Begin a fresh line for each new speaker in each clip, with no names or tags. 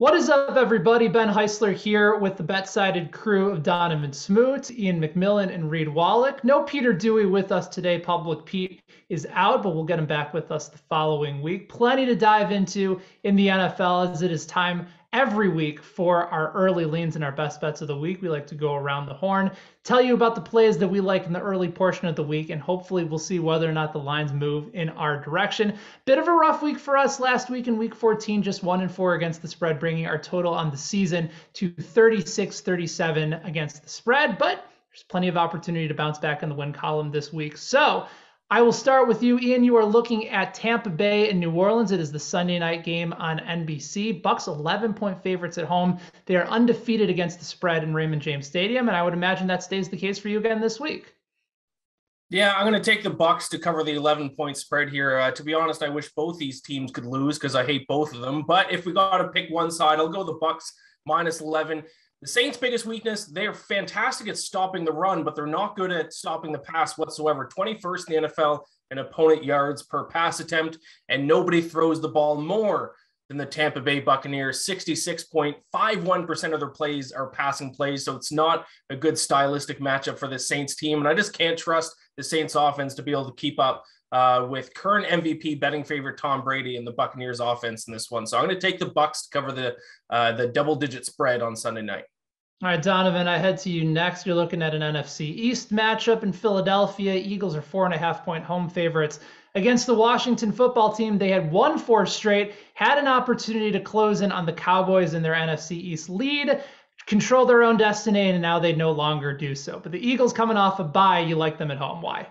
What is up, everybody? Ben Heisler here with the BetSided crew of Donovan Smoot, Ian McMillan, and Reed Wallach. No Peter Dewey with us today. Public Pete is out, but we'll get him back with us the following week. Plenty to dive into in the NFL as it is time every week for our early leans and our best bets of the week. We like to go around the horn, tell you about the plays that we like in the early portion of the week, and hopefully we'll see whether or not the lines move in our direction. Bit of a rough week for us last week in week 14, just one and four against the spread, bringing our total on the season to 36 37 against the spread, but there's plenty of opportunity to bounce back in the win column this week. So, I will start with you, Ian. You are looking at Tampa Bay and New Orleans. It is the Sunday night game on NBC. Bucks 11 point favorites at home. They are undefeated against the spread in Raymond James Stadium, and I would imagine that stays the case for you again this week.
Yeah, I'm going to take the Bucks to cover the 11 point spread here. Uh, to be honest, I wish both these teams could lose because I hate both of them. But if we got to pick one side, I'll go the Bucks minus 11. The Saints' biggest weakness, they're fantastic at stopping the run, but they're not good at stopping the pass whatsoever. 21st in the NFL in opponent yards per pass attempt, and nobody throws the ball more than the Tampa Bay Buccaneers. 66.51% of their plays are passing plays, so it's not a good stylistic matchup for the Saints team. And I just can't trust the Saints offense to be able to keep up uh, with current MVP betting favorite Tom Brady and the Buccaneers offense in this one. So I'm going to take the Bucks to cover the uh, the double digit spread on Sunday night.
All right, Donovan, I head to you next. You're looking at an NFC East matchup in Philadelphia. Eagles are four and a half point home favorites against the Washington football team. They had won four straight, had an opportunity to close in on the Cowboys in their NFC East lead, control their own destiny, and now they no longer do so. But the Eagles coming off a bye, you like them at home. Why?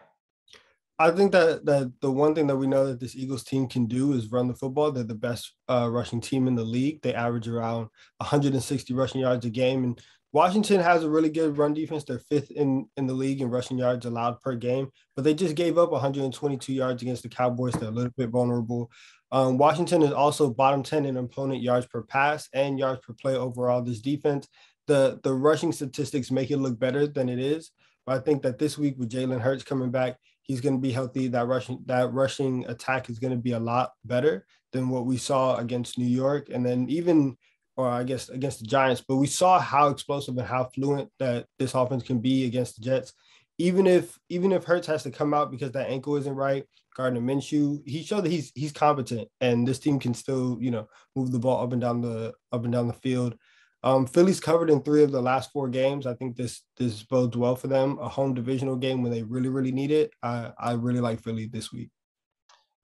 I think that that the one thing that we know that this Eagles team can do is run the football. They're the best uh, rushing team in the league. They average around 160 rushing yards a game, and Washington has a really good run defense. They're fifth in in the league in rushing yards allowed per game, but they just gave up 122 yards against the Cowboys. They're a little bit vulnerable. Um, Washington is also bottom 10 in opponent yards per pass and yards per play overall. This defense, the the rushing statistics make it look better than it is. But I think that this week with Jalen Hurts coming back, he's going to be healthy. That rushing that rushing attack is going to be a lot better than what we saw against New York, and then even or I guess against the Giants. But we saw how explosive and how fluent that this offense can be against the Jets. Even if even if Hurts has to come out because that ankle isn't right, Gardner Minshew, he showed that he's he's competent, and this team can still you know move the ball up and down the up and down the field. Um, Philly's covered in three of the last four games. I think this this bodes well for them. A home divisional game when they really really need it. I I really like Philly this week.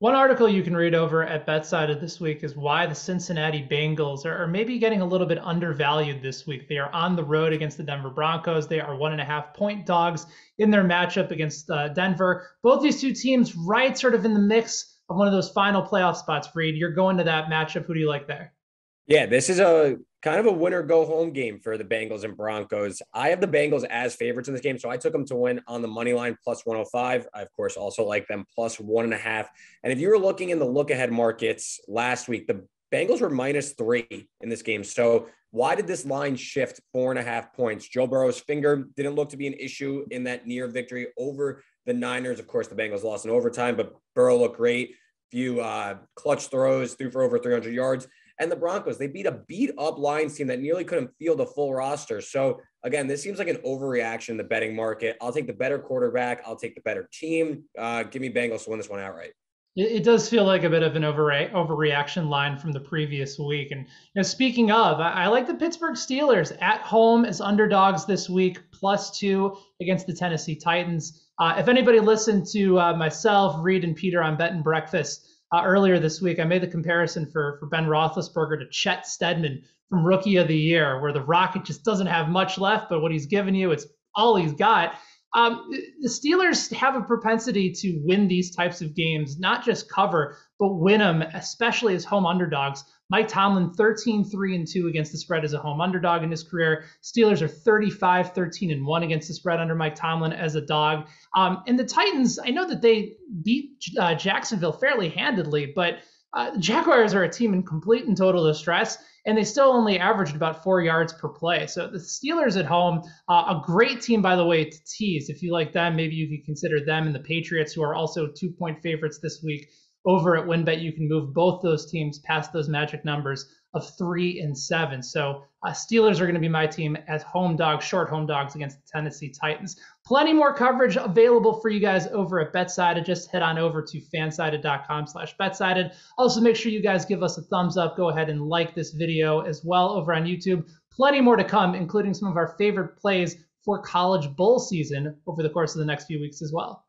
One article you can read over at BetSided this week is why the Cincinnati Bengals are, maybe getting a little bit undervalued this week. They are on the road against the Denver Broncos. They are one and a half point dogs in their matchup against uh, Denver. Both these two teams, right, sort of in the mix of one of those final playoff spots. Reed, you're going to that matchup. Who do you like there?
Yeah, this is a kind of a winner go home game for the Bengals and Broncos. I have the Bengals as favorites in this game, so I took them to win on the money line plus 105. I, of course, also like them plus one and a half. And if you were looking in the look ahead markets last week, the Bengals were minus three in this game. So why did this line shift four and a half points? Joe Burrow's finger didn't look to be an issue in that near victory over the Niners. Of course, the Bengals lost in overtime, but Burrow looked great. Few uh, clutch throws, threw for over 300 yards and the Broncos. They beat a beat up Lions team that nearly couldn't field a full roster. So again, this seems like an overreaction in the betting market. I'll take the better quarterback. I'll take the better team. Uh, give me Bengals to win this one outright.
It does feel like a bit of an overre- overreaction line from the previous week. And you know, speaking of, I, I like the Pittsburgh Steelers at home as underdogs this week, plus two against the Tennessee Titans. Uh, if anybody listened to uh, myself, Reed, and Peter on Bet and Breakfast, uh, earlier this week, I made the comparison for for Ben Roethlisberger to Chet Steadman from Rookie of the Year, where the Rocket just doesn't have much left, but what he's given you, it's all he's got. Um, the Steelers have a propensity to win these types of games, not just cover, but win them, especially as home underdogs. Mike Tomlin 13 3 and 2 against the spread as a home underdog in his career. Steelers are 35 13 and 1 against the spread under Mike Tomlin as a dog. Um, and the Titans, I know that they beat uh, Jacksonville fairly handedly, but uh, Jaguars are a team in complete and total distress, and they still only averaged about four yards per play. So the Steelers at home, uh, a great team, by the way, to tease. If you like them, maybe you could consider them and the Patriots, who are also two point favorites this week over at WynnBET, you can move both those teams past those magic numbers of three and seven. So uh, Steelers are going to be my team as home dogs, short home dogs against the Tennessee Titans. Plenty more coverage available for you guys over at BetSided. Just head on over to fansided.com slash BetSided. Also, make sure you guys give us a thumbs up. Go ahead and like this video as well over on YouTube. Plenty more to come, including some of our favorite plays for college bowl season over the course of the next few weeks as well.